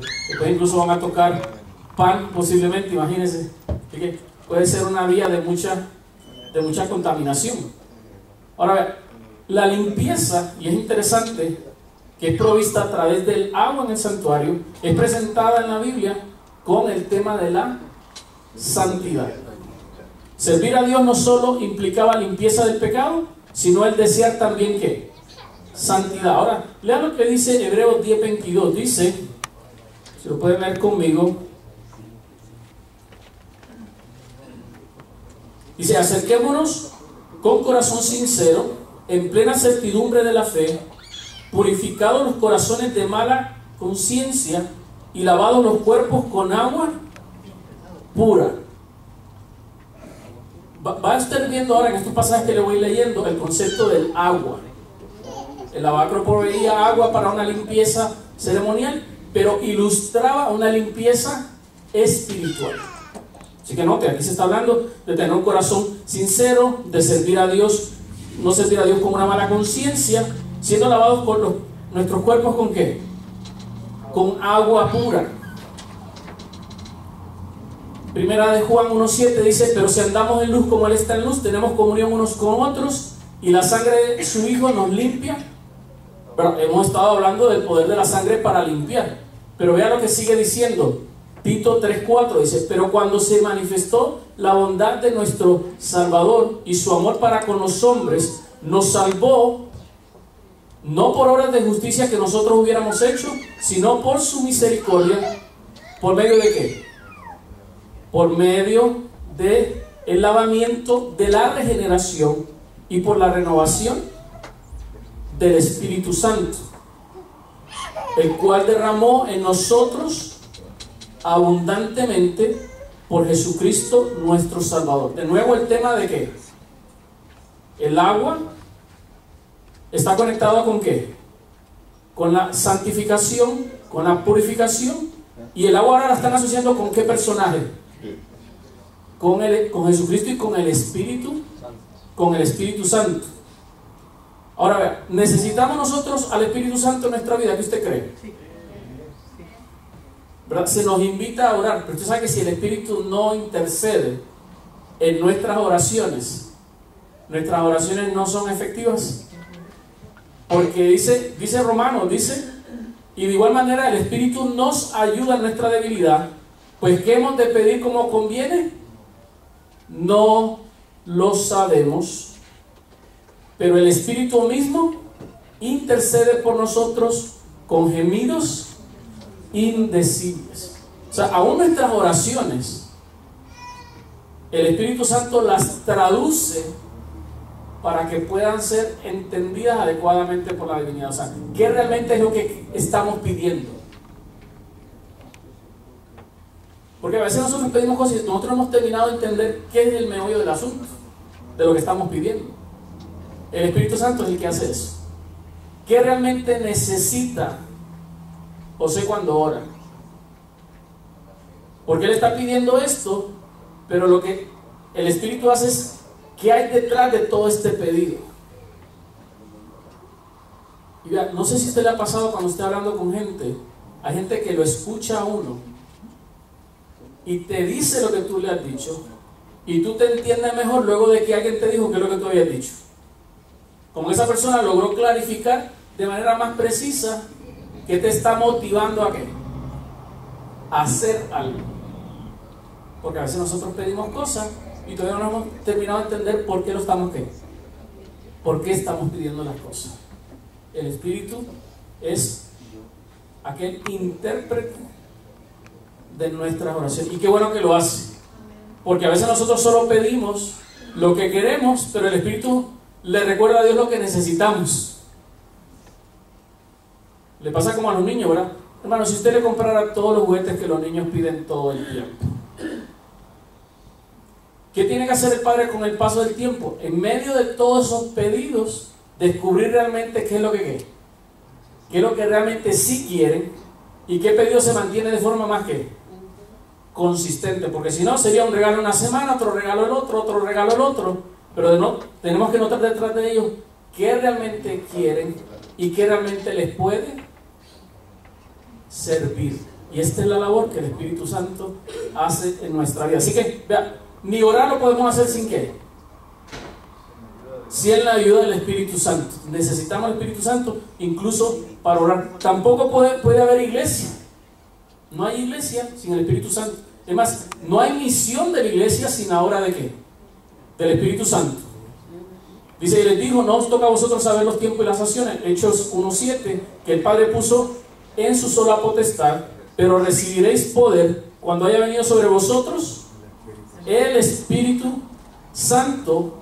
Después incluso van a tocar pan, posiblemente, imagínense. que puede ser una vía de mucha, de mucha contaminación. Ahora, la limpieza, y es interesante, que es provista a través del agua en el santuario, es presentada en la Biblia con el tema de la santidad. Servir a Dios no solo implicaba limpieza del pecado, sino el desear también que santidad. Ahora, lea lo que dice Hebreos 10:22. Dice, si lo pueden ver conmigo, dice, acerquémonos con corazón sincero, en plena certidumbre de la fe, purificados los corazones de mala conciencia y lavados los cuerpos con agua pura. Va, a estar viendo ahora en estos pasajes que le voy leyendo el concepto del agua. El abacro proveía agua para una limpieza ceremonial, pero ilustraba una limpieza espiritual. Así que note, aquí se está hablando de tener un corazón sincero, de servir a Dios, no servir a Dios con una mala conciencia, siendo lavados con los, nuestros cuerpos con qué? Con agua pura. Primera de Juan 1.7 dice, pero si andamos en luz como Él está en luz, tenemos comunión unos con otros y la sangre de su Hijo nos limpia. Pero hemos estado hablando del poder de la sangre para limpiar. Pero vea lo que sigue diciendo. Tito 3.4 dice, pero cuando se manifestó la bondad de nuestro Salvador y su amor para con los hombres, nos salvó no por obras de justicia que nosotros hubiéramos hecho, sino por su misericordia. ¿Por medio de qué? por medio de el lavamiento de la regeneración y por la renovación del Espíritu Santo, el cual derramó en nosotros abundantemente por Jesucristo nuestro Salvador. De nuevo el tema de que el agua está conectado con qué? Con la santificación, con la purificación y el agua ahora la están asociando con qué personaje? con, el, con Jesucristo y con el Espíritu, con el Espíritu Santo. Ahora vea, ¿necesitamos nosotros al Espíritu Santo en nuestra vida? ¿Qué usted cree? Se nos invita a orar, pero usted sabe que si el Espíritu no intercede en nuestras oraciones, nuestras oraciones no son efectivas. Porque dice, dice Romano, dice, y de igual manera el Espíritu nos ayuda en nuestra debilidad, pues ¿qué hemos de pedir como conviene? No lo sabemos, pero el Espíritu mismo intercede por nosotros con gemidos indecibles. O sea, aún nuestras oraciones, el Espíritu Santo las traduce para que puedan ser entendidas adecuadamente por la divinidad. O sea, ¿qué realmente es lo que estamos pidiendo? Porque a veces nosotros pedimos cosas y nosotros no hemos terminado de entender qué es el meollo del asunto, de lo que estamos pidiendo. El Espíritu Santo es el que hace eso. ¿Qué realmente necesita José cuando ora? Porque él está pidiendo esto, pero lo que el Espíritu hace es, ¿qué hay detrás de todo este pedido? Y vea, no sé si usted le ha pasado cuando esté hablando con gente, hay gente que lo escucha a uno y te dice lo que tú le has dicho y tú te entiendes mejor luego de que alguien te dijo qué es lo que tú habías dicho. Como esa persona logró clarificar de manera más precisa que te está motivando a qué? A hacer algo. Porque a veces nosotros pedimos cosas y todavía no hemos terminado de entender por qué lo estamos qué. ¿Por qué estamos pidiendo las cosas? El Espíritu es aquel intérprete de nuestras oraciones. Y qué bueno que lo hace. Porque a veces nosotros solo pedimos lo que queremos, pero el Espíritu le recuerda a Dios lo que necesitamos. Le pasa como a los niños, ¿verdad? Hermano, si usted le comprara todos los juguetes que los niños piden todo el tiempo, ¿qué tiene que hacer el padre con el paso del tiempo? En medio de todos esos pedidos, descubrir realmente qué es lo que quieren, qué es lo que realmente sí quieren y qué pedido se mantiene de forma más que consistente, porque si no sería un regalo una semana, otro regalo el otro, otro regalo el otro, pero tenemos que notar detrás de ellos qué realmente quieren y qué realmente les puede servir. Y esta es la labor que el Espíritu Santo hace en nuestra vida. Así que, vea, ni orar lo podemos hacer sin qué. Sin la ayuda del Espíritu Santo. Necesitamos el Espíritu Santo incluso para orar. Tampoco puede, puede haber iglesia. No hay iglesia sin el Espíritu Santo. Es más, no hay misión de la iglesia sin ahora de qué? Del Espíritu Santo. Dice, y les dijo, no os toca a vosotros saber los tiempos y las acciones. Hechos 1.7, que el Padre puso en su sola potestad, pero recibiréis poder cuando haya venido sobre vosotros el Espíritu Santo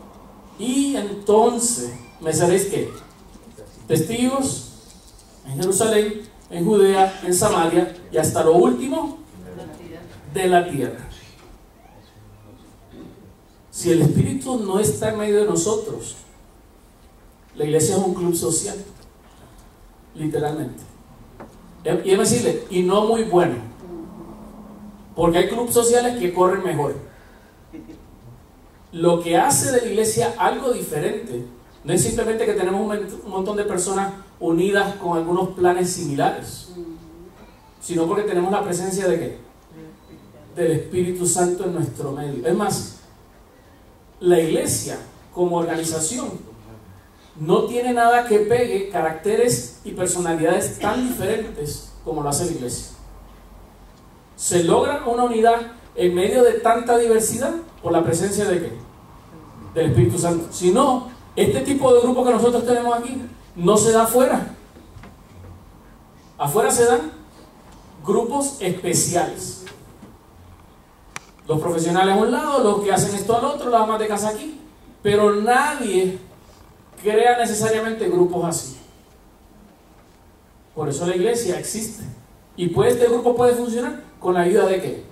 y entonces me seréis qué? Testigos en Jerusalén, en Judea, en Samaria y hasta lo último de la tierra. Si el Espíritu no está en medio de nosotros, la iglesia es un club social, literalmente. Y decirle, y no muy bueno, porque hay clubes sociales que corren mejor. Lo que hace de la iglesia algo diferente no es simplemente que tenemos un montón de personas unidas con algunos planes similares, sino porque tenemos la presencia de qué? Del Espíritu Santo en nuestro medio. Es más, la iglesia como organización no tiene nada que pegue caracteres y personalidades tan diferentes como lo hace la iglesia. Se logra una unidad en medio de tanta diversidad por la presencia de qué? Del Espíritu Santo. Si no, este tipo de grupo que nosotros tenemos aquí no se da afuera. Afuera se dan grupos especiales. Los profesionales a un lado, los que hacen esto al otro, las amas de casa aquí. Pero nadie crea necesariamente grupos así. Por eso la iglesia existe. Y pues este grupo puede funcionar con la ayuda de qué?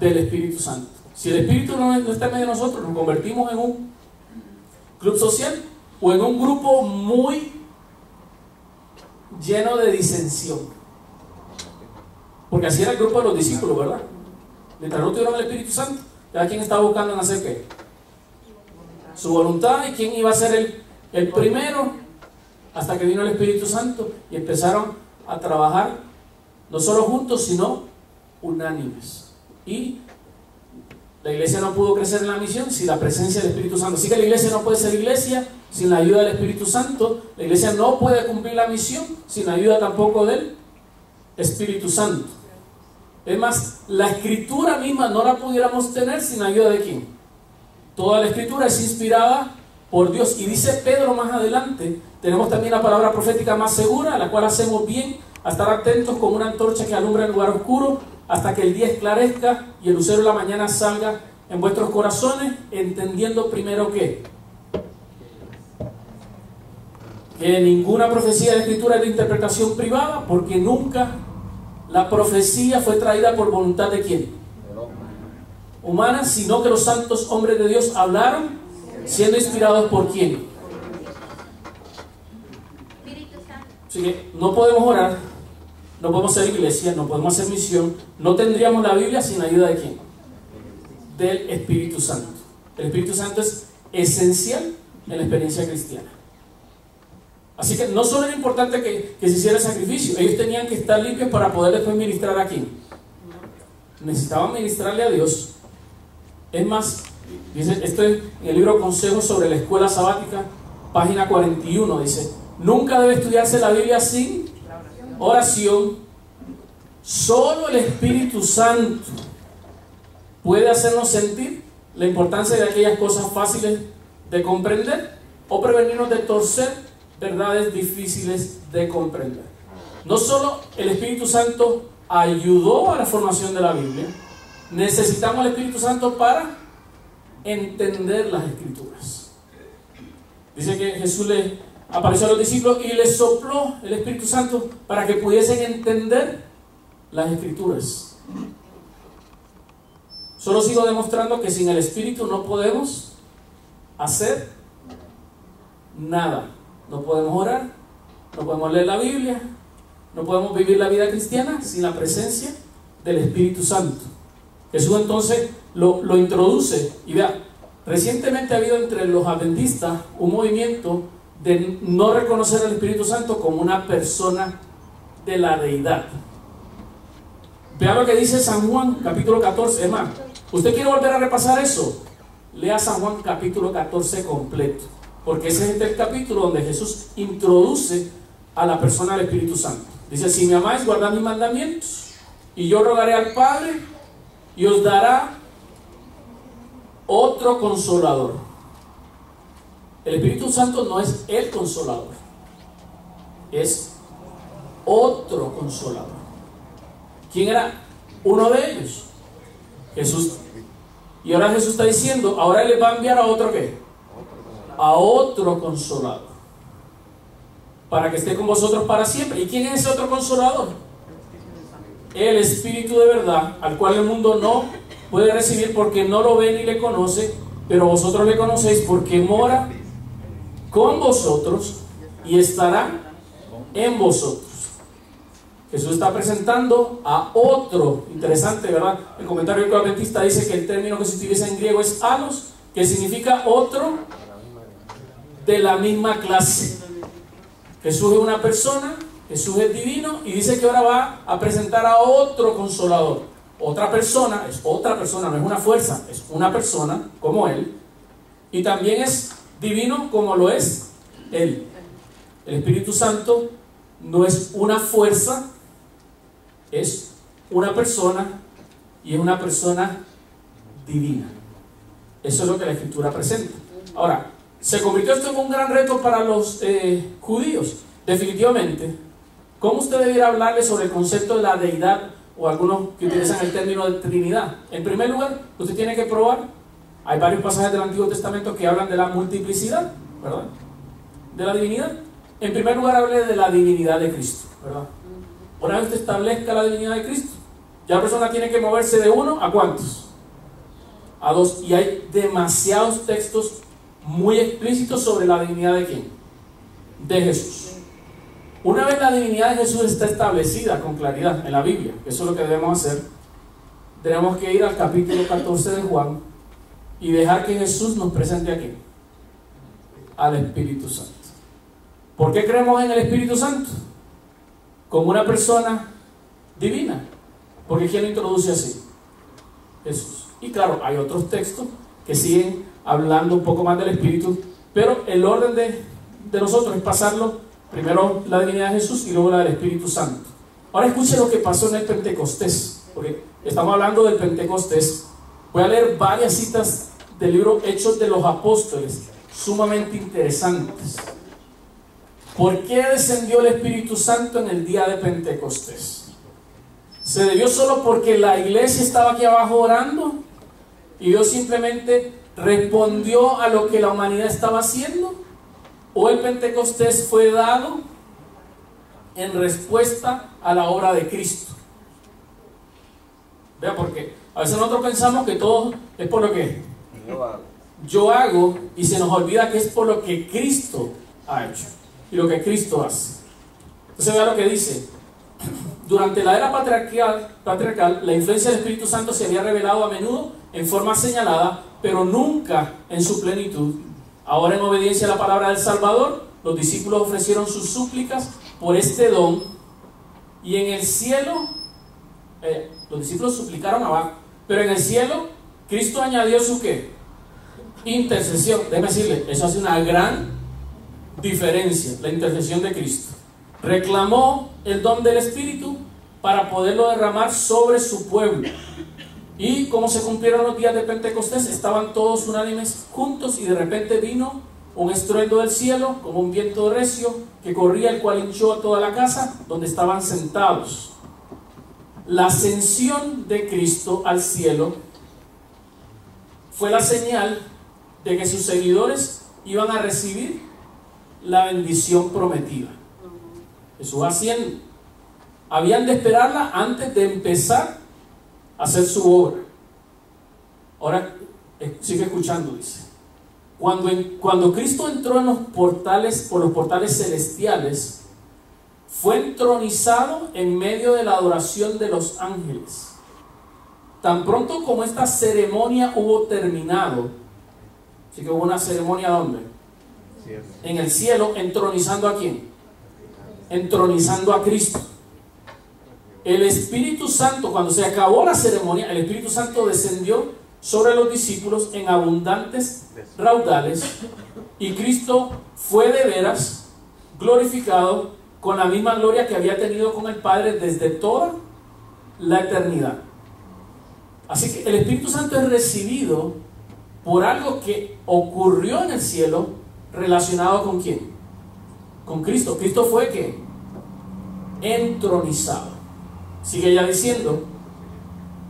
Del Espíritu Santo. Si el Espíritu no, está en medio de nosotros, nos convertimos en un club social o en un grupo muy lleno de disensión. Porque así era el grupo de los discípulos, ¿verdad? Mientras no tuvieron el Espíritu Santo, cada quien estaba buscando en hacer qué? Su voluntad y quién iba a ser el, el primero hasta que vino el Espíritu Santo y empezaron a trabajar no solo juntos, sino unánimes. Y la iglesia no pudo crecer en la misión sin la presencia del Espíritu Santo. Así que la iglesia no puede ser iglesia sin la ayuda del Espíritu Santo. La iglesia no puede cumplir la misión sin la ayuda tampoco del Espíritu Santo. Es más, la escritura misma no la pudiéramos tener sin ayuda de quién. Toda la escritura es inspirada por Dios. Y dice Pedro más adelante, tenemos también la palabra profética más segura, a la cual hacemos bien a estar atentos como una antorcha que alumbra el lugar oscuro hasta que el día esclarezca y el lucero de la mañana salga en vuestros corazones, entendiendo primero que que ninguna profecía de escritura es de interpretación privada, porque nunca la profecía fue traída por voluntad de quién? Humana, sino que los santos hombres de Dios hablaron siendo inspirados por quién? Así que no podemos orar, no podemos ser iglesia, no podemos hacer misión, no tendríamos la Biblia sin ayuda de quién? Del Espíritu Santo. El Espíritu Santo es esencial en la experiencia cristiana. Así que no solo era importante que, que, se hiciera el sacrificio, ellos tenían que estar limpios para poder después ministrar a quién. Necesitaban ministrarle a Dios. Es más, dice, esto es en el libro Consejos sobre la Escuela Sabática, página 41, dice, nunca debe estudiarse la Biblia sin oración. Solo el Espíritu Santo puede hacernos sentir la importancia de aquellas cosas fáciles de comprender o prevenirnos de torcer verdades difíciles de comprender. No solo el Espíritu Santo ayudó a la formación de la Biblia, necesitamos el Espíritu Santo para entender las escrituras. Dice que Jesús le apareció a los discípulos y les sopló el Espíritu Santo para que pudiesen entender las escrituras. Solo sigo demostrando que sin el Espíritu no podemos hacer nada. No podemos orar, no podemos leer la Biblia, no podemos vivir la vida cristiana sin la presencia del Espíritu Santo. Jesús entonces lo, introduce y vea, recientemente ha habido entre los adventistas un movimiento de no reconocer al Espíritu Santo como una persona de la deidad. Vea lo que dice San Juan, capítulo 14. Es más, ¿usted quiere volver a repasar eso? Lea San Juan, capítulo 14 completo. Porque ese es el capítulo donde Jesús introduce a la persona del Espíritu Santo. Dice, si me amáis, guardad mis mandamientos. Y yo rogaré al Padre y os dará otro consolador. El Espíritu Santo no es el consolador, es otro consolador. ¿Quién era uno de ellos? Jesús. Y ahora Jesús está diciendo, ahora le va a enviar a otro qué? A otro consolador. Para que esté con vosotros para siempre. ¿Y quién es ese otro consolador? El Espíritu de verdad, al cual el mundo no puede recibir porque no lo ve ni le conoce, pero vosotros le conocéis porque mora con vosotros y estará en vosotros. Jesús está presentando a otro, interesante, ¿verdad? El comentario del adventista dice que el término que se utiliza en griego es alos, que significa otro de la misma clase. Jesús es una persona, Jesús es divino y dice que ahora va a presentar a otro consolador. Otra persona, es otra persona, no es una fuerza, es una persona como Él. Y también es divino como lo es Él. El Espíritu Santo no es una fuerza, es una persona y es una persona divina. Eso es lo que la escritura presenta. Ahora, ¿se convirtió esto en un gran reto para los eh, judíos? Definitivamente. ¿Cómo usted debiera hablarle sobre el concepto de la deidad o algunos que utilizan el término de Trinidad? En primer lugar, usted tiene que probar, hay varios pasajes del Antiguo Testamento que hablan de la multiplicidad. De la divinidad. En primer lugar, hable de la divinidad de Cristo, ¿verdad? Una vez usted establezca la divinidad de Cristo, ya la persona tiene que moverse de uno a cuántos? A dos. Y hay demasiados textos muy explícitos sobre la divinidad de quién? De Jesús. Una vez la divinidad de Jesús está establecida con claridad en la Biblia, eso es lo que debemos hacer, tenemos que ir al capítulo 14 de Juan y dejar que Jesús nos presente aquí al Espíritu Santo. ¿Por qué creemos en el Espíritu Santo? como una persona divina. Porque ¿quién lo introduce así? Jesús. Y claro, hay otros textos que siguen hablando un poco más del Espíritu, pero el orden de, de nosotros es pasarlo primero la divinidad de Jesús y luego la del Espíritu Santo. Ahora escuche lo que pasó en el Pentecostés, porque estamos hablando del Pentecostés. Voy a leer varias citas del libro Hechos de los Apóstoles, sumamente interesantes. ¿Por qué descendió el Espíritu Santo en el día de Pentecostés? ¿Se debió solo porque la iglesia estaba aquí abajo orando? Y Dios simplemente respondió a lo que la humanidad estaba haciendo? ¿O el Pentecostés fue dado en respuesta a la obra de Cristo? Vea, porque a veces nosotros pensamos que todo es por lo que yo hago y se nos olvida que es por lo que Cristo ha hecho y lo que Cristo hace. Entonces vea lo que dice. Durante la era patriarcal, patriarcal, la influencia del Espíritu Santo se había revelado a menudo en forma señalada, pero nunca en su plenitud. Ahora en obediencia a la palabra del Salvador, los discípulos ofrecieron sus súplicas por este don y en el cielo, eh, los discípulos suplicaron abajo, pero en el cielo Cristo añadió su qué? Intercesión. Déjeme decirle, eso hace una gran diferencia, la intercesión de Cristo. Reclamó el don del Espíritu para poderlo derramar sobre su pueblo. Y como se cumplieron los días de Pentecostés, estaban todos unánimes juntos y de repente vino un estruendo del cielo como un viento recio que corría el cual hinchó a toda la casa donde estaban sentados. La ascensión de Cristo al cielo fue la señal de que sus seguidores iban a recibir la bendición prometida. Jesús haciendo. Habían de esperarla antes de empezar hacer su obra. Ahora, eh, sigue escuchando, dice. Cuando, cuando Cristo entró en los portales, por los portales celestiales, fue entronizado en medio de la adoración de los ángeles. Tan pronto como esta ceremonia hubo terminado, así que hubo una ceremonia donde? en el cielo, entronizando a quién? Entronizando a Cristo. El Espíritu Santo, cuando se acabó la ceremonia, el Espíritu Santo descendió sobre los discípulos en abundantes raudales y Cristo fue de veras glorificado con la misma gloria que había tenido con el Padre desde toda la eternidad. Así que el Espíritu Santo es recibido por algo que ocurrió en el cielo relacionado con quién? Con Cristo. Cristo fue que entronizado. Sigue ya diciendo,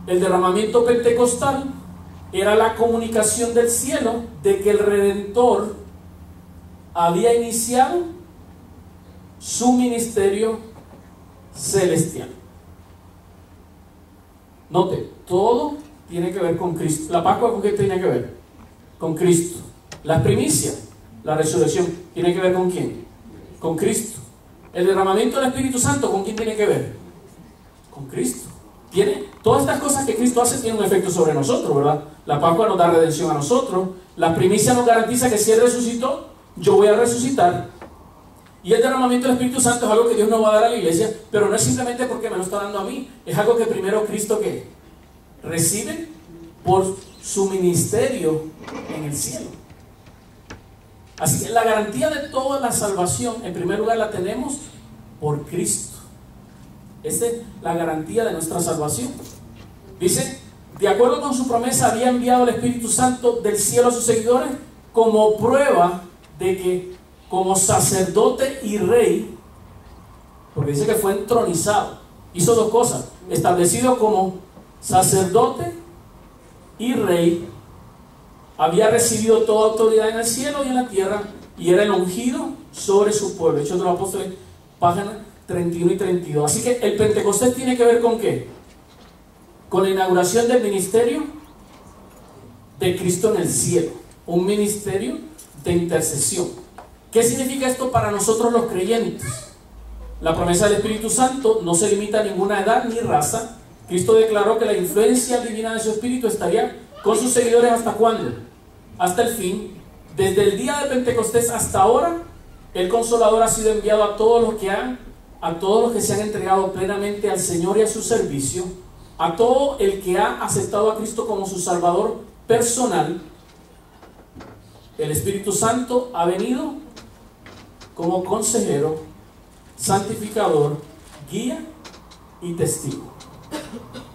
el derramamiento pentecostal era la comunicación del cielo de que el Redentor había iniciado su ministerio celestial. Note, todo tiene que ver con Cristo. ¿La Pascua con qué tiene que ver? Con Cristo. La primicia, la resurrección, ¿tiene que ver con quién? Con Cristo. El derramamiento del Espíritu Santo, ¿con quién tiene que ver? Con Cristo. Tiene, todas estas cosas que Cristo hace tienen un efecto sobre nosotros, ¿verdad? La Pascua nos da redención a nosotros. La primicia nos garantiza que si Él resucitó, yo voy a resucitar. Y el derramamiento del Espíritu Santo es algo que Dios nos va a dar a la iglesia, pero no es simplemente porque me lo está dando a mí, es algo que primero Cristo que recibe por su ministerio en el cielo. Así que la garantía de toda la salvación, en primer lugar, la tenemos por Cristo. Esa es la garantía de nuestra salvación. Dice, de acuerdo con su promesa, había enviado el Espíritu Santo del cielo a sus seguidores como prueba de que como sacerdote y rey, porque dice que fue entronizado, hizo dos cosas, establecido como sacerdote y rey, había recibido toda autoridad en el cielo y en la tierra y era el ungido sobre su pueblo. Hechos de los Apóstoles, páginas 31 y 32. Así que el Pentecostés tiene que ver con qué? Con la inauguración del ministerio de Cristo en el cielo. Un ministerio de intercesión. ¿Qué significa esto para nosotros los creyentes? La promesa del Espíritu Santo no se limita a ninguna edad ni raza. Cristo declaró que la influencia divina de su Espíritu estaría con sus seguidores hasta cuándo? Hasta el fin. Desde el día de Pentecostés hasta ahora, el Consolador ha sido enviado a todos los que han, a todos los que se han entregado plenamente al Señor y a su servicio, a todo el que ha aceptado a Cristo como su Salvador personal. El Espíritu Santo ha venido como consejero, santificador, guía y testigo.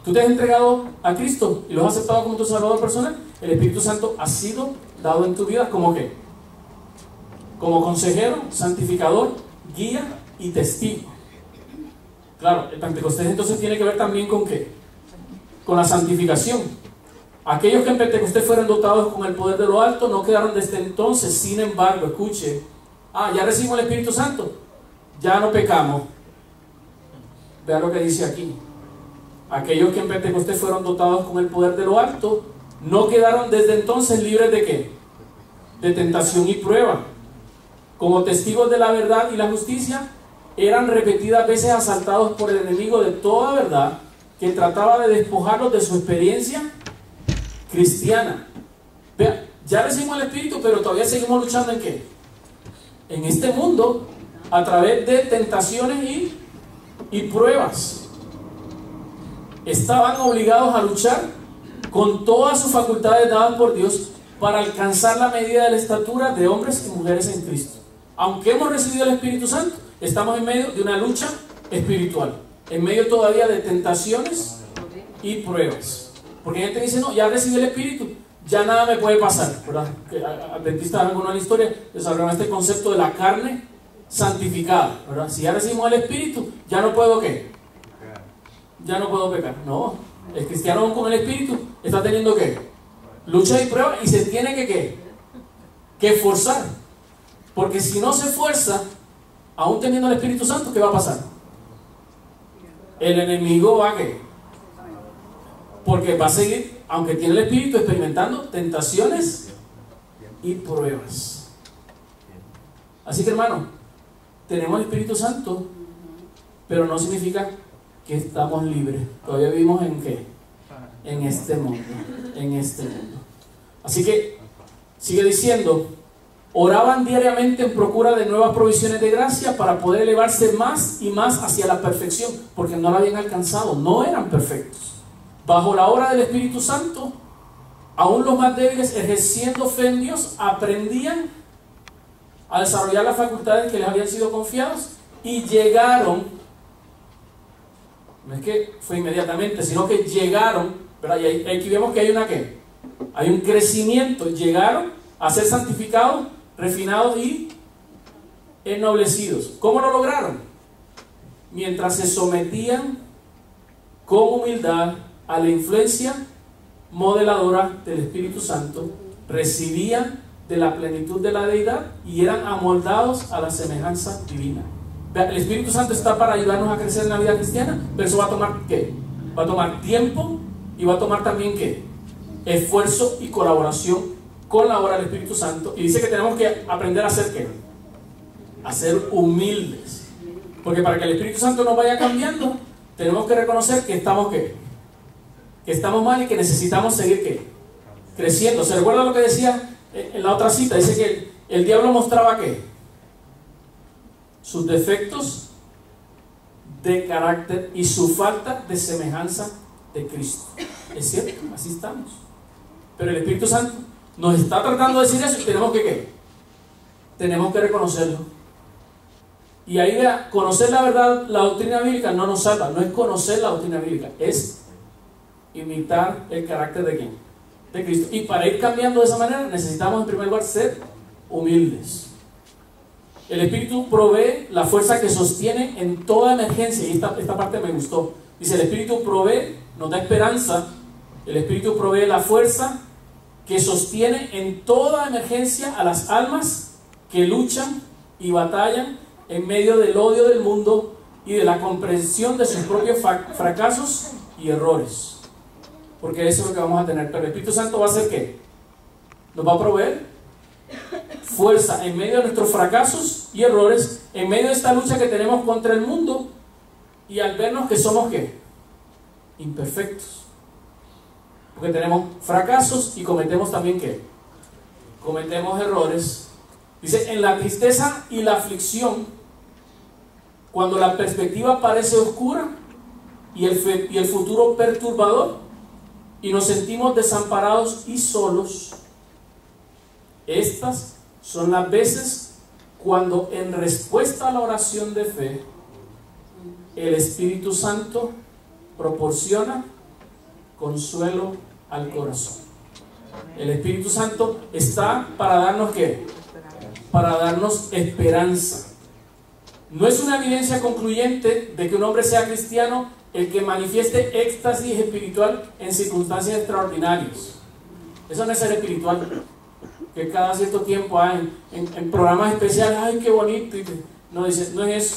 Tú te has entregado a Cristo y lo has aceptado como tu Salvador personal. El Espíritu Santo ha sido dado en tu vida como qué? Como consejero, santificador, guía y testigo. Claro, el Pentecostés entonces tiene que ver también con qué? Con la santificación. Aquellos que en Pentecostés fueron dotados con el poder de lo alto no quedaron desde entonces, sin embargo, escuche, Ah, ya recibimos el Espíritu Santo. Ya no pecamos. Vea lo que dice aquí. Aquellos que en Pentecostés fueron dotados con el poder de lo alto, no quedaron desde entonces libres de qué? De tentación y prueba. Como testigos de la verdad y la justicia, eran repetidas veces asaltados por el enemigo de toda verdad, que trataba de despojarlos de su experiencia cristiana. Vea, ya recibimos el Espíritu, pero todavía seguimos luchando en qué? en este mundo a través de tentaciones y, y pruebas. Estaban obligados a luchar con todas sus facultades dadas por Dios para alcanzar la medida de la estatura de hombres y mujeres en Cristo. Aunque hemos recibido el Espíritu Santo, estamos en medio de una lucha espiritual, en medio todavía de tentaciones y pruebas. Porque gente dice, no, ya recibí el Espíritu, ya nada me puede pasar, adventistas alguna la historia desarrollaron este concepto de la carne santificada. Si ya recibimos el Espíritu, ya no puedo qué? Ya no puedo pecar. No, el cristiano con el Espíritu está teniendo qué? Lucha y prueba y se tiene que qué? Que forzar. Porque si no se fuerza, aún teniendo el Espíritu Santo, ¿qué va a pasar? El enemigo va a qué? Porque va a seguir aunque tiene el Espíritu, experimentando tentaciones y pruebas. Así que hermano, tenemos el Espíritu Santo, pero no significa que estamos libres. Todavía vivimos en qué? En este mundo. En este mundo. Así que sigue diciendo, oraban diariamente en procura de nuevas provisiones de gracia para poder elevarse más y más hacia la perfección, porque no la habían alcanzado, no eran perfectos. Bajo la obra del Espíritu Santo, aún los más débiles, ejerciendo fe en Dios, aprendían a desarrollar las facultades que les habían sido confiadas y llegaron, no es que fue inmediatamente, sino que llegaron, pero aquí vemos que hay una que, hay un crecimiento, llegaron a ser santificados refinados y ennoblecidos. ¿Cómo lo lograron? Mientras se sometían con humildad a la influencia modeladora del Espíritu Santo, recibían de la plenitud de la deidad y eran amoldados a la semejanza divina. El Espíritu Santo está para ayudarnos a crecer en la vida cristiana, pero eso va a tomar qué? Va a tomar tiempo y va a tomar también qué? Esfuerzo y colaboración con la obra del Espíritu Santo. Y dice que tenemos que aprender a ser qué? A ser humildes. Porque para que el Espíritu Santo nos vaya cambiando, tenemos que reconocer que estamos qué? Que estamos mal y que necesitamos seguir qué? Creciendo. ¿Se recuerda lo que decía en la otra cita? Dice que el, diablo mostraba qué? Sus defectos de carácter y su falta de semejanza de Cristo. Es cierto, así estamos. Pero el Espíritu Santo nos está tratando de decir eso y tenemos que qué? Tenemos que reconocerlo. Y ahí vea, conocer la verdad, la doctrina bíblica no nos salva, no es conocer la doctrina bíblica, es imitar el carácter de quién? De Cristo. Y para ir cambiando de esa manera necesitamos en primer lugar ser humildes. El Espíritu provee la fuerza que sostiene en toda emergencia. Y esta, esta parte me gustó. Dice, el Espíritu provee, nos da esperanza. El Espíritu provee la fuerza que sostiene en toda emergencia a las almas que luchan y batallan en medio del odio del mundo y de la comprensión de sus propios fracasos y errores. Porque eso es lo que vamos a tener. Pero el Espíritu Santo va a hacer qué? Nos va a proveer fuerza en medio de nuestros fracasos y errores, en medio de esta lucha que tenemos contra el mundo y al vernos que somos qué? Imperfectos. Porque tenemos fracasos y cometemos también qué? Cometemos errores. Dice, en la tristeza y la aflicción, cuando la perspectiva parece oscura y el, y el futuro perturbador, y nos sentimos desamparados y solos, estas son las veces cuando en respuesta a la oración de fe, el Espíritu Santo proporciona consuelo al corazón. El Espíritu Santo está para darnos qué? Para darnos esperanza. No es una evidencia concluyente de que un hombre sea cristiano el que manifieste éxtasis espiritual en circunstancias extraordinarias. Eso no es ser espiritual. Que cada cierto tiempo hay en, programas especiales, ay, qué bonito. No, dice, no es eso.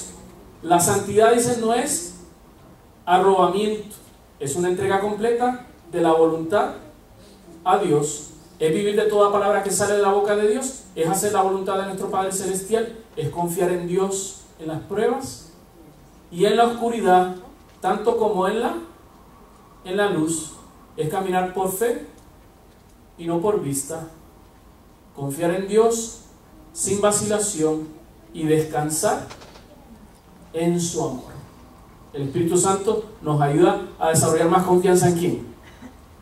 La santidad, dice, no es arrobamiento es una entrega completa de la voluntad a Dios. Es vivir de toda palabra que sale de la boca de Dios. Es hacer la voluntad de nuestro Padre Celestial. Es confiar en Dios en las pruebas y en la oscuridad, tanto como en la, en la luz. Es caminar por fe y no por vista. Confiar en Dios sin vacilación y descansar en su amor. El Espíritu Santo nos ayuda a desarrollar más confianza en quién?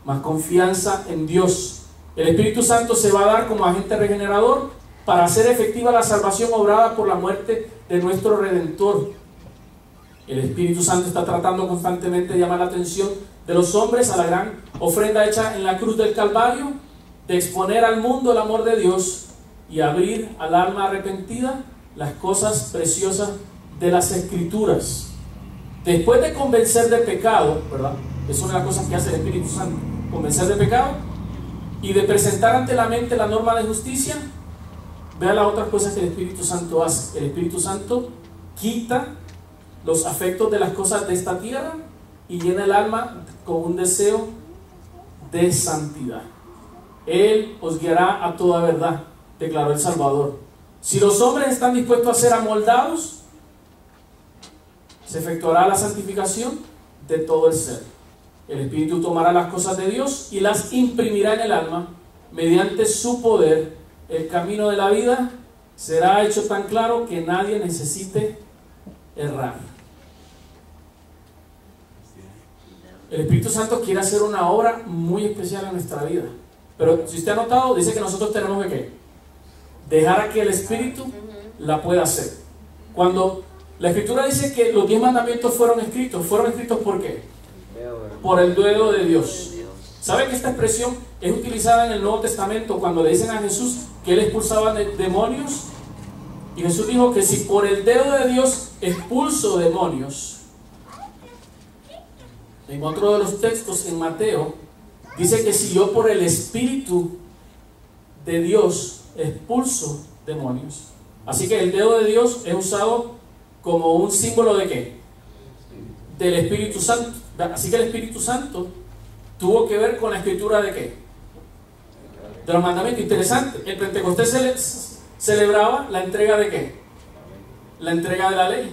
Más confianza en Dios. El Espíritu Santo se va a dar como agente regenerador para hacer efectiva la salvación obrada por la muerte de nuestro Redentor. El Espíritu Santo está tratando constantemente de llamar la atención de los hombres a la gran ofrenda hecha en la cruz del Calvario, de exponer al mundo el amor de Dios y abrir al alma arrepentida las cosas preciosas de las Escrituras. Después de convencer de pecado, ¿verdad? Es una de las cosas que hace el Espíritu Santo, convencer de pecado y de presentar ante la mente la norma de justicia, vea las otras cosas que el Espíritu Santo hace. El Espíritu Santo quita los afectos de las cosas de esta tierra y llena el alma con un deseo de santidad. Él os guiará a toda verdad, declaró el Salvador. Si los hombres están dispuestos a ser amoldados, se efectuará la santificación de todo el ser. El Espíritu tomará las cosas de Dios y las imprimirá en el alma mediante su poder el camino de la vida será hecho tan claro que nadie necesite errar. El Espíritu Santo quiere hacer una obra muy especial en nuestra vida. Pero si usted ha notado, dice que nosotros tenemos que dejar a que el Espíritu la pueda hacer. Cuando la Escritura dice que los diez mandamientos fueron escritos, fueron escritos por qué? Por el duelo de Dios. ¿Sabe que esta expresión es utilizada en el Nuevo Testamento cuando le dicen a Jesús que él expulsaba demonios? Y Jesús dijo que si por el dedo de Dios expulso demonios, en otro de los textos en Mateo, dice que si yo por el Espíritu de Dios expulso demonios. Así que el dedo de Dios es usado como un símbolo de qué? Del Espíritu Santo. Así que el Espíritu Santo tuvo que ver con la escritura de qué? De los mandamientos. Interesante. El Pentecostés celebraba la entrega de qué? La entrega de la ley.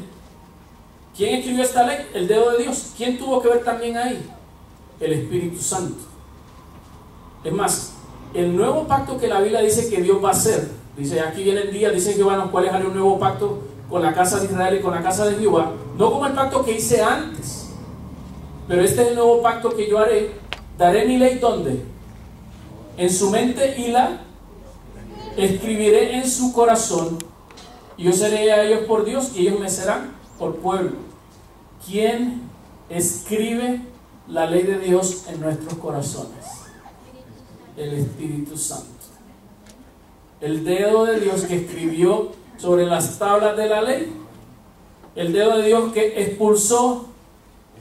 ¿Quién escribió esta ley? El dedo de Dios. ¿Quién tuvo que ver también ahí? El Espíritu Santo. Es más, el nuevo pacto que la Biblia dice que Dios va a hacer, dice aquí viene el día, dice Jehová los cuales haré un nuevo pacto con la casa de Israel y con la casa de Jehová, no como el pacto que hice antes, pero este es el nuevo pacto que yo haré, daré mi ley donde? En su mente y la escribiré en su corazón, yo seré a ellos por Dios y ellos me serán por pueblo. ¿Quién escribe la ley de Dios en nuestros corazones? el Espíritu Santo. El dedo de Dios que escribió sobre las tablas de la ley. El dedo de Dios que expulsó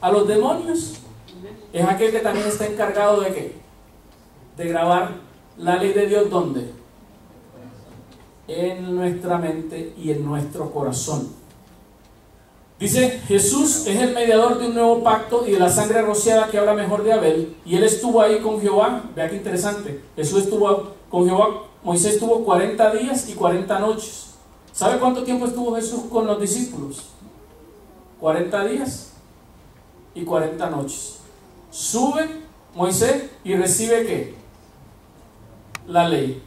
a los demonios. Es aquel que también está encargado de qué? De grabar la ley de Dios ¿dónde? En nuestra mente y en nuestro corazón. Dice, Jesús es el mediador de un nuevo pacto y de la sangre rociada que habla mejor de Abel. Y él estuvo ahí con Jehová. Vea qué interesante. Jesús estuvo con Jehová. Moisés estuvo 40 días y 40 noches. ¿Sabe cuánto tiempo estuvo Jesús con los discípulos? 40 días y 40 noches. Sube Moisés y recibe qué? La ley.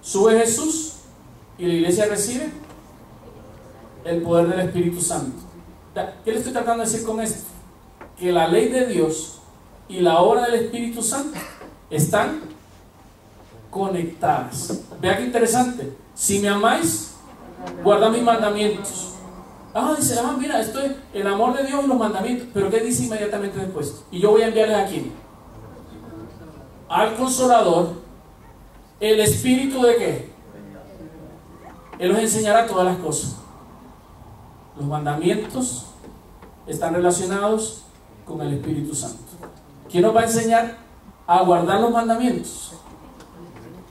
Sube Jesús y la iglesia recibe el poder del Espíritu Santo. ¿Qué le estoy tratando de decir con esto? Que la ley de Dios y la obra del Espíritu Santo están conectadas. Vea qué interesante. Si me amáis, guarda mis mandamientos. Ah, dice, ah, mira, esto es el amor de Dios y los mandamientos. Pero ¿qué dice inmediatamente después? Y yo voy a enviarles a quién? Al consolador, el espíritu de qué? Él os enseñará todas las cosas. Los mandamientos están relacionados con el Espíritu Santo. ¿Quién nos va a enseñar a guardar los mandamientos?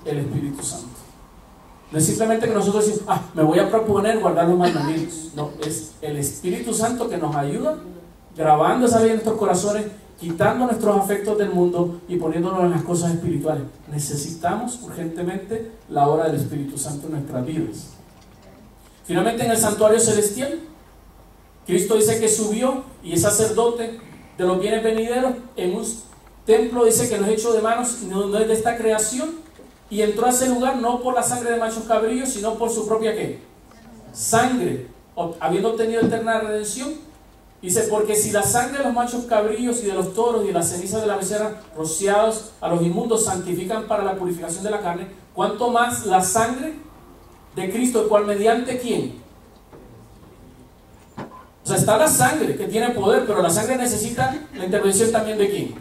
El Espíritu Santo. No es simplemente que nosotros decimos, ah, me voy a proponer guardar los mandamientos. No, es el Espíritu Santo que nos ayuda grabando esa vida en nuestros corazones, quitando nuestros afectos del mundo y poniéndonos en las cosas espirituales. Necesitamos urgentemente la obra del Espíritu Santo en nuestras vidas. Finalmente en el santuario celestial Cristo dice que subió y es sacerdote de los bienes venideros en un templo, dice que no es hecho de manos, no, no es de esta creación, y entró a ese lugar no por la sangre de machos cabrillos, sino por su propia ¿qué? Sangre, habiendo obtenido eterna redención. Dice, porque si la sangre de los machos cabrillos y de los toros y las cenizas de la becerra rociados a los inmundos santifican para la purificación de la carne, ¿cuánto más la sangre de Cristo, el cual mediante quién? O sea, está la sangre que tiene poder, pero la sangre necesita la intervención también de quién?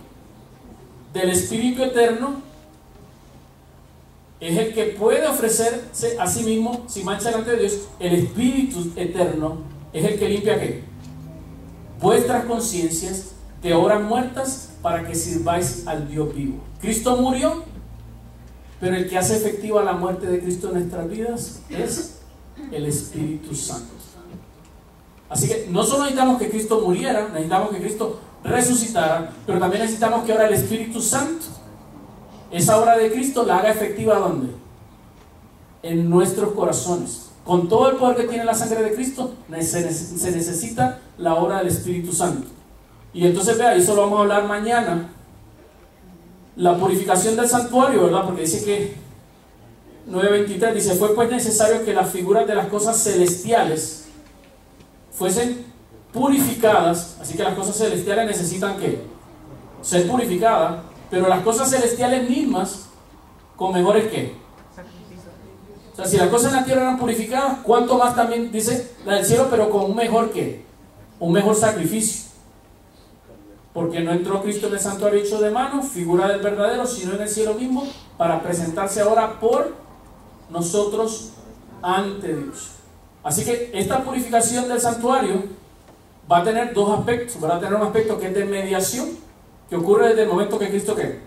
Del Espíritu Eterno. Es el que puede ofrecerse a sí mismo sin mancha delante de Dios. El Espíritu Eterno es el que limpia? Vuestras conciencias de obras muertas para que sirváis al Dios vivo. Cristo murió, pero el que hace efectiva la muerte de Cristo en nuestras vidas es el Espíritu Santo. Así que no solo necesitamos que Cristo muriera, necesitamos que Cristo resucitara, pero también necesitamos que ahora el Espíritu Santo, esa obra de Cristo, la haga efectiva ¿dónde? En nuestros corazones. Con todo el poder que tiene la sangre de Cristo, se necesita la obra del Espíritu Santo. Y entonces vea, eso lo vamos a hablar mañana. La purificación del santuario, ¿verdad? Porque dice que 9.23 dice, fue pues necesario que las figuras de las cosas celestiales fuesen purificadas, así que las cosas celestiales necesitan que ser purificadas, pero las cosas celestiales mismas con mejores que. O sea, si las cosas en la tierra eran purificadas, ¿cuánto más también dice la del cielo, pero con un mejor que? Un mejor sacrificio. Porque no entró Cristo en el santuario hecho de mano, figura del verdadero, sino en el cielo mismo, para presentarse ahora por nosotros ante Dios. Así que esta purificación del santuario va a tener dos aspectos. Va a tener un aspecto que es de mediación, que ocurre desde el momento que Cristo ¿qué?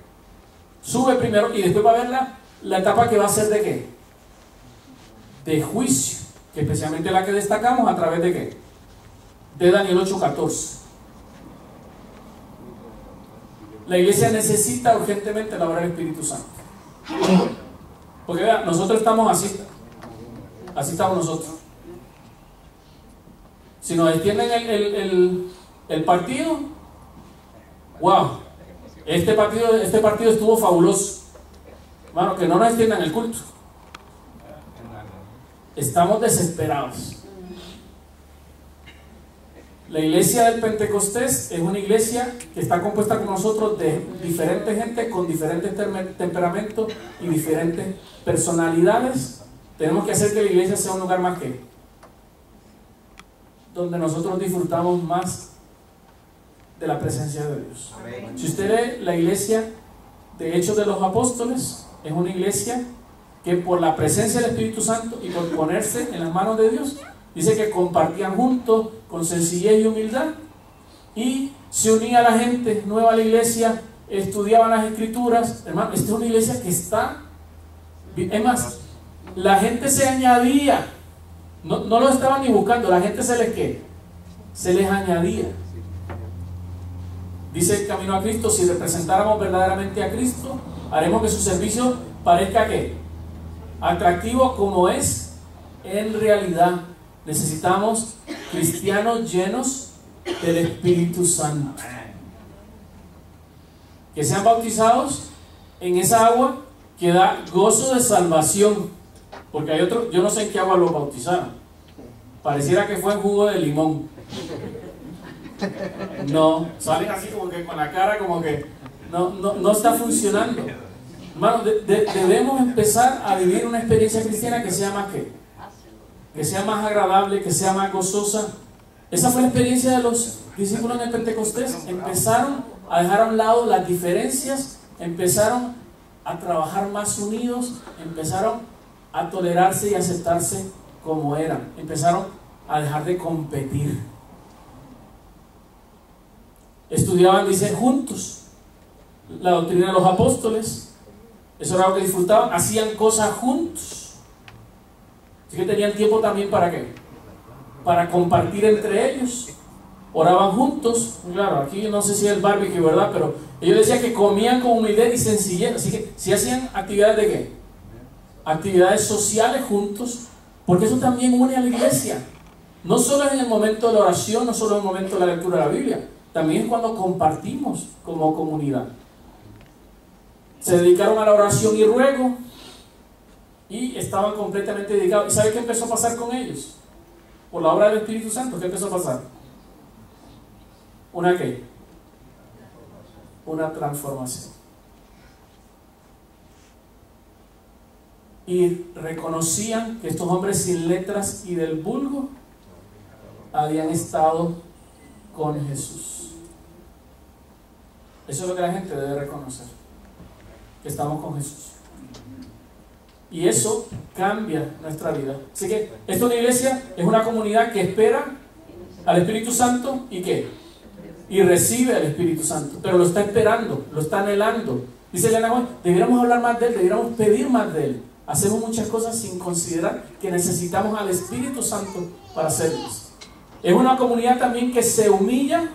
sube primero y después va a haber la, etapa que va a ser de qué? De juicio, que especialmente la que destacamos a través de qué? De Daniel 8:14. La iglesia necesita urgentemente la obra del Espíritu Santo. Porque vea, nosotros estamos así. Así estamos nosotros. Si nos extienden el, partido, wow, este partido, este partido estuvo fabuloso. Bueno, que no nos extiendan el culto. Estamos desesperados. La iglesia del Pentecostés es una iglesia que está compuesta con nosotros de diferentes gente con diferentes temperamentos y diferentes personalidades. Tenemos que hacer que la iglesia sea un lugar más que donde nosotros disfrutamos más de la presencia de Dios. Si usted lee la iglesia de Hechos de los Apóstoles, es una iglesia que por la presencia del Espíritu Santo y por ponerse en las manos de Dios, dice que compartían juntos con sencillez y humildad y se unía a la gente nueva a la iglesia, estudiaban las escrituras. Hermano, esta es una iglesia que está... Es más, la gente se añadía no, no lo estaban ni buscando, la gente se les que se les añadía. Dice el camino a Cristo, si representáramos verdaderamente a Cristo, haremos que su servicio parezca que atractivo como es en realidad. Necesitamos cristianos llenos del Espíritu Santo. Que sean bautizados en esa agua que da gozo de salvación. Porque hay otro, yo no sé en qué agua lo bautizaron. Pareciera que fue jugo de limón. No, salen así como que con la cara como que no, no, está funcionando. Hermano, debemos empezar a vivir una experiencia cristiana que sea más que, que sea más agradable, que sea más gozosa. Esa fue la experiencia de los discípulos en Pentecostés. Empezaron a dejar a un lado las diferencias, empezaron a trabajar más unidos, empezaron a tolerarse y aceptarse como eran. Empezaron a dejar de competir. Estudiaban, dice, juntos la doctrina de los apóstoles. Eso era lo que disfrutaban. Hacían cosas juntos. Así que tenían tiempo también para qué? Para compartir entre ellos. Oraban juntos. Claro, aquí no sé si es el barbecue, ¿verdad? Pero ellos decían que comían con humildad y sencillez. Así que si hacían actividades de qué? actividades sociales juntos, porque eso también une a la iglesia. No solo en el momento de la oración, no solo en el momento de la lectura de la Biblia, también es cuando compartimos como comunidad. Se dedicaron a la oración y ruego y estaban completamente dedicados. ¿Y sabe qué empezó a pasar con ellos? Por la obra del Espíritu Santo, ¿qué empezó a pasar? ¿Una qué? Una transformación. y reconocían que estos hombres sin letras y del vulgo habían estado con Jesús. Eso es lo que la gente debe reconocer, que estamos con Jesús. Y eso cambia nuestra vida. Así que esta es una iglesia, es una comunidad que espera al Espíritu Santo y que y recibe al Espíritu Santo, pero lo está esperando, lo está anhelando. Dice Elena debiéramos hablar más de él, debiéramos pedir más de él. Hacemos muchas cosas sin considerar que necesitamos al Espíritu Santo para hacerlas. Es una comunidad también que se humilla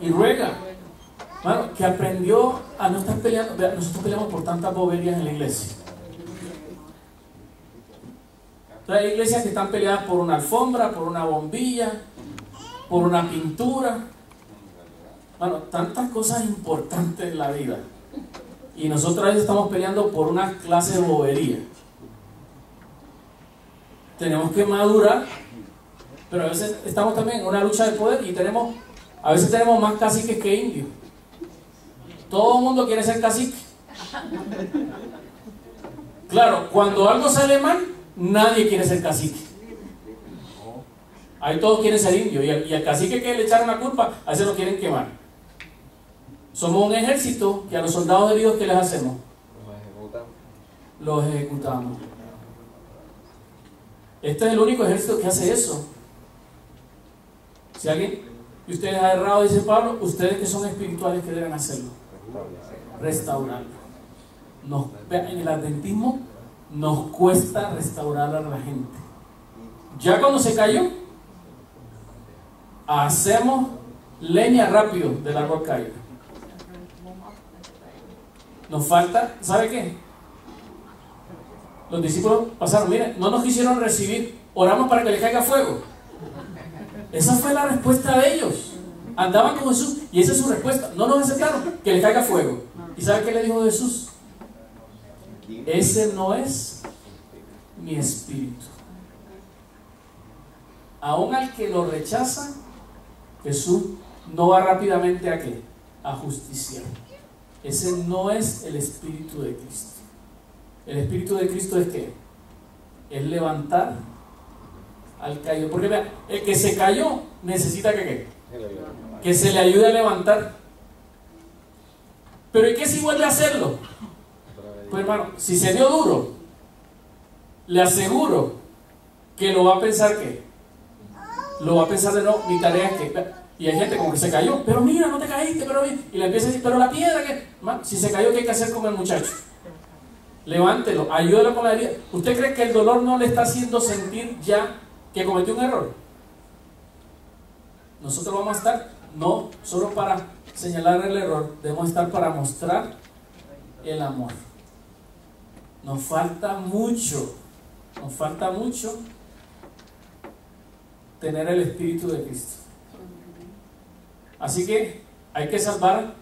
y ruega. que aprendió a no estar peleando. Nosotros peleamos por tantas boberías en la iglesia. Hay iglesias que están peleadas por una alfombra, por una bombilla, por una pintura. Bueno, tantas cosas importantes en la vida. Y nosotros estamos peleando por una clase de bobería. tenemos que madurar, pero a veces estamos también en una lucha de poder y tenemos, a veces tenemos más caciques que indios. Todo el mundo quiere ser cacique. Claro, cuando algo sale mal, nadie quiere ser cacique. Ahí todos quieren ser indios y al, cacique que le echaron la culpa, a ese lo quieren quemar. Somos un ejército que a los soldados heridos, ¿qué les hacemos? Los ejecutamos. Este es el único ejército que hace eso. Si alguien y ustedes ha errado, dice Pablo, ustedes que son espirituales que deben hacerlo. Restaurarlo. Nos, en el adventismo nos cuesta restaurar a la gente. Ya cuando se cayó, hacemos leña rápido del árbol caído. Nos falta, ¿sabe qué? Los discípulos pasaron, miren, no nos quisieron recibir, oramos para que le caiga fuego. Esa fue la respuesta de ellos. Andaban con Jesús y esa es su respuesta. No nos aceptaron, que le caiga fuego. ¿Y sabe qué le dijo Jesús? Ese no es mi espíritu. Aún al que lo rechaza, Jesús no va rápidamente a qué? A justiciar. Ese no es el espíritu de Cristo. El espíritu de Cristo es qué? Es levantar al caído. Porque vea, el que se cayó necesita que qué? Que se le ayude a levantar. Pero ¿y qué si vuelve a hacerlo? Pues hermano, si se dio duro, le aseguro que lo va a pensar que lo va a pensar de no, mi tarea es que y hay gente como que se cayó, pero mira, no te caíste, pero y le empieza a decir, pero la piedra que si se cayó, ¿qué hay que hacer con el muchacho? Levántelo, ayúdalo con la herida. ¿Usted cree que el dolor no le está haciendo sentir ya que cometió un error? Nosotros vamos a estar no solo para señalar el error, debemos estar para mostrar el amor. Nos falta mucho, nos falta mucho tener el Espíritu de Cristo. Así que hay que salvar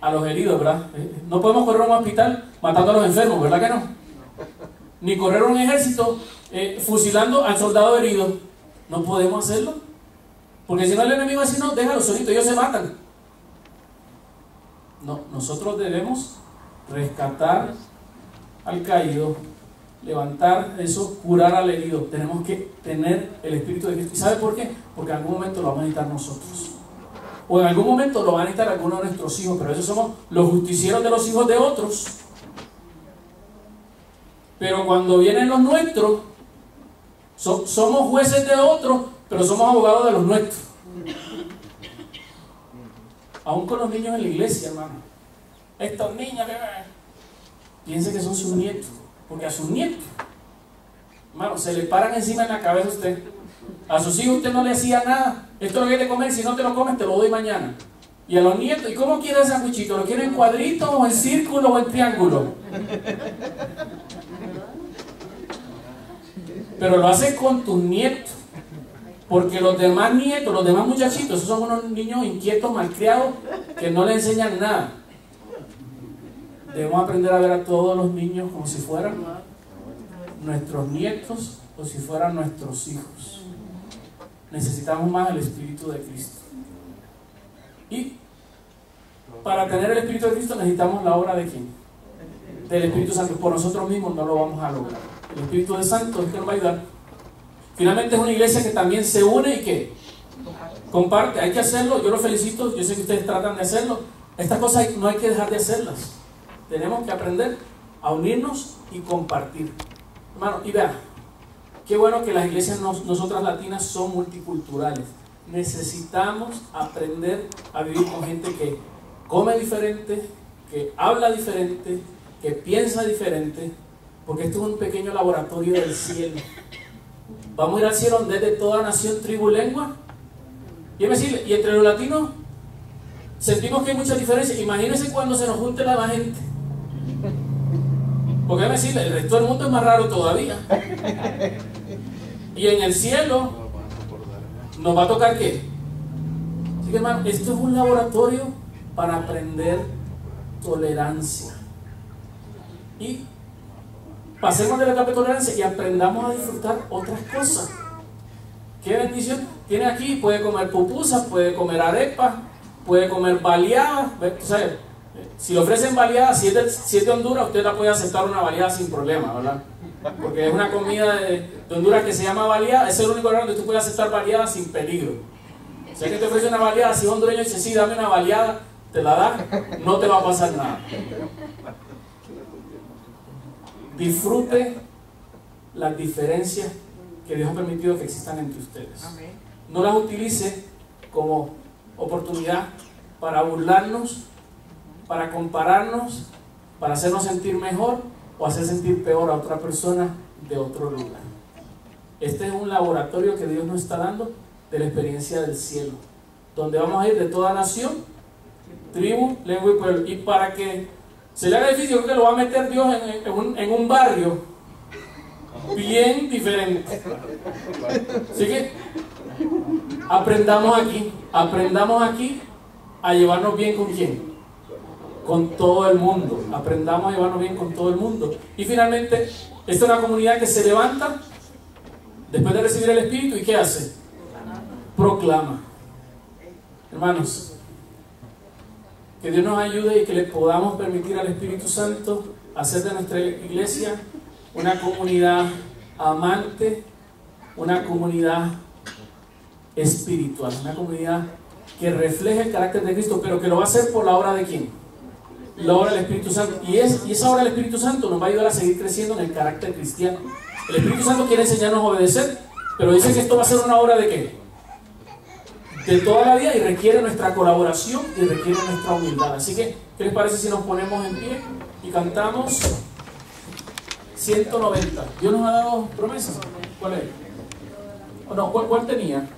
a los heridos, ¿verdad? Eh, no podemos correr a un hospital matando a los enfermos, ¿verdad que no? Ni correr a un ejército eh, fusilando al soldado herido. No podemos hacerlo. Porque si no el enemigo dice, no, déjalo solito, ellos se matan. No, nosotros debemos rescatar al caído, levantar eso, curar al herido. Tenemos que tener el Espíritu de Cristo. ¿Y sabe por qué? Porque en algún momento lo vamos a necesitar nosotros. O en algún momento lo van a necesitar algunos de nuestros hijos, pero esos somos los justicieros de los hijos de otros. Pero cuando vienen los nuestros, somos jueces de otros, pero somos abogados de los nuestros. Aún con los niños en la iglesia, hermano. Estos niños que piensen que son sus nietos, porque a sus nietos, hermano, se le paran encima en la cabeza a usted. A sus hijos usted no le hacía nada. Esto lo quiere comer, si no te lo comes, te lo doy mañana. Y a los nietos, ¿y cómo quiere el sandwichito? ¿Lo quiere en cuadrito o en círculo o en triángulo? Pero lo haces con tus nietos. Porque los demás nietos, los demás muchachitos, esos son unos niños inquietos, malcriados, que no le enseñan nada. Debemos aprender a ver a todos los niños como si fueran nuestros nietos o si fueran nuestros hijos. Necesitamos más el Espíritu de Cristo. Y para tener el Espíritu de Cristo necesitamos la obra de quién? Del Espíritu Santo. Por nosotros mismos no lo vamos a lograr. El Espíritu de Santo es que nos va a ayudar. Finalmente es una iglesia que también se une y que comparte. Hay que hacerlo. Yo lo felicito. Yo sé que ustedes tratan de hacerlo. Estas cosas no hay que dejar de hacerlas. Tenemos que aprender a unirnos y compartir. Hermano, y vean, qué bueno que las iglesias nosotras latinas son multiculturales. Necesitamos aprender a vivir con gente que come diferente, que habla diferente, que piensa diferente, porque esto es un pequeño laboratorio del cielo. Vamos a ir al cielo desde toda nación, tribu, lengua. Y, decirle, y entre los latinos sentimos que hay mucha diferencia. Imagínense cuando se nos junte la gente. Porque me decirle, el resto del mundo es más raro todavía. Y en el cielo nos va a tocar qué? Así que hermano, esto es un laboratorio para aprender tolerancia. Y pasemos de la etapa de tolerancia y aprendamos a disfrutar otras cosas. Qué bendición. Tiene aquí, puede comer pupusas, puede comer arepas, puede comer baleadas. Si le ofrecen baleadas, si es, de, Honduras, usted la puede aceptar una baleada sin problema, ¿verdad? Porque es una comida de, Honduras que se llama baleada, es el único lugar donde tú puedes aceptar baleada sin peligro. Si alguien te ofrece una baleada, si es hondureño dice, sí, dame una baleada, te la da, no te va a pasar nada. Disfrute las diferencias que Dios ha permitido que existan entre ustedes. No las utilice como oportunidad para burlarnos, para compararnos, para hacernos sentir mejor o hacer sentir peor a otra persona de otro lugar. Este es un laboratorio que Dios nos está dando de la experiencia del cielo, donde vamos a ir de toda nación, tribu, lengua y pueblo. Y para que se le haga difícil, creo que lo va a meter Dios en, un, en un barrio bien diferente. Así que aprendamos aquí, aprendamos aquí a llevarnos bien con quién con todo el mundo. Aprendamos a llevarnos bien con todo el mundo. Y finalmente, esta es una comunidad que se levanta después de recibir el Espíritu y ¿qué hace? Proclama. Hermanos, que Dios nos ayude y que le podamos permitir al Espíritu Santo hacer de nuestra iglesia una comunidad amante, una comunidad espiritual, una comunidad que refleje el carácter de Cristo, pero que lo va a hacer por la obra de quién? la obra del Espíritu Santo. Y, es, y esa obra del Espíritu Santo nos va a ayudar a seguir creciendo en el carácter cristiano. El Espíritu Santo quiere enseñarnos a obedecer, pero dice que esto va a ser una obra de qué? De toda la vida y requiere nuestra colaboración y requiere nuestra humildad. Así que, ¿qué les parece si nos ponemos en pie y cantamos 190? Dios nos ha dado promesas. ¿Cuál es? ¿O no? ¿Cuál, cuál tenía?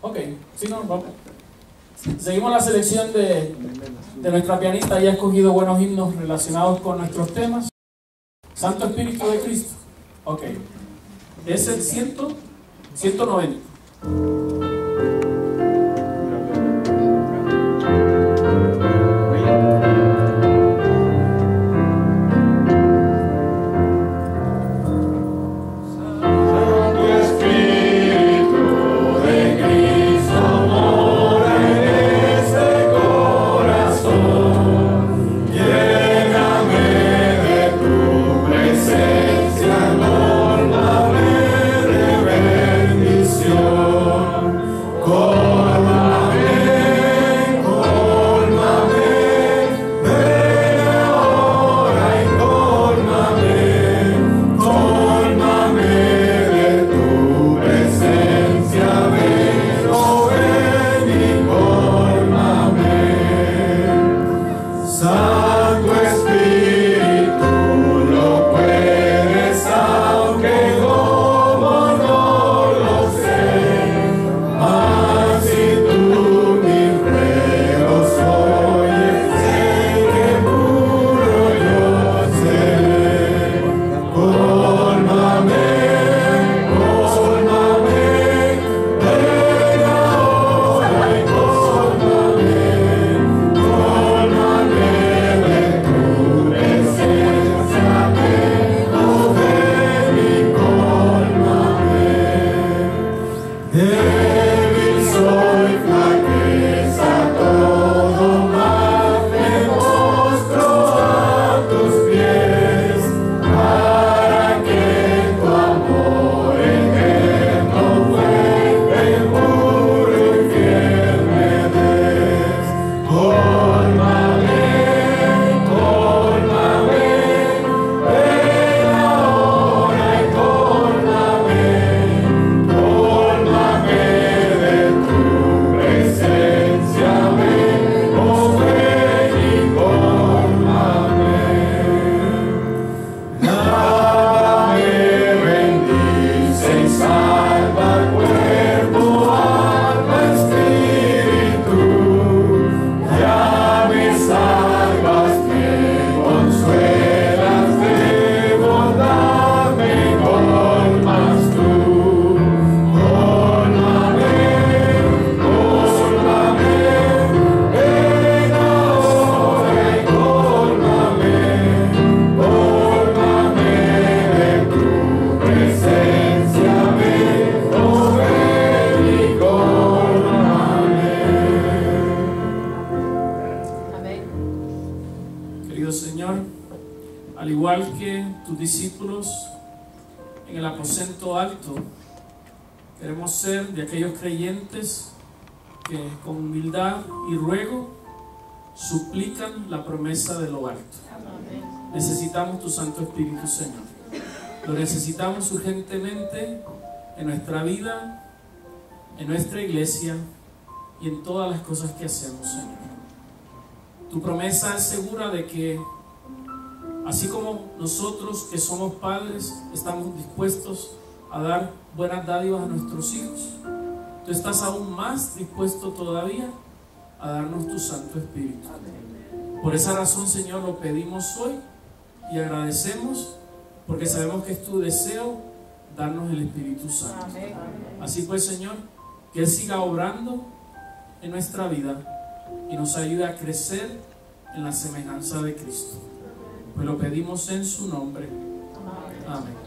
Ok, vamos. Seguimos la selección de, de nuestra pianista, ella ha escogido buenos himnos relacionados con nuestros temas. Santo Espíritu de Cristo. Ok. Es el 100, 190. Dios, tus discípulos en el aposento alto, queremos ser de aquellos creyentes que con humildad y ruego suplican la promesa de lo alto. Necesitamos tu Santo Espíritu, Señor. Lo necesitamos urgentemente en nuestra vida, en nuestra iglesia y en todas las cosas que hacemos, Señor. Tu promesa es segura de que así como nosotros que somos padres estamos dispuestos a dar buenas dádivas a nuestros hijos, tú estás aún más dispuesto todavía a darnos tu Santo Espíritu. Por esa razón, Señor, lo pedimos hoy y agradecemos porque sabemos que es tu deseo darnos el Espíritu Santo. Así pues, Señor, que Él siga obrando en nuestra vida y nos ayude a crecer en la semejanza de Cristo. Pues lo pedimos en su nombre. Amén.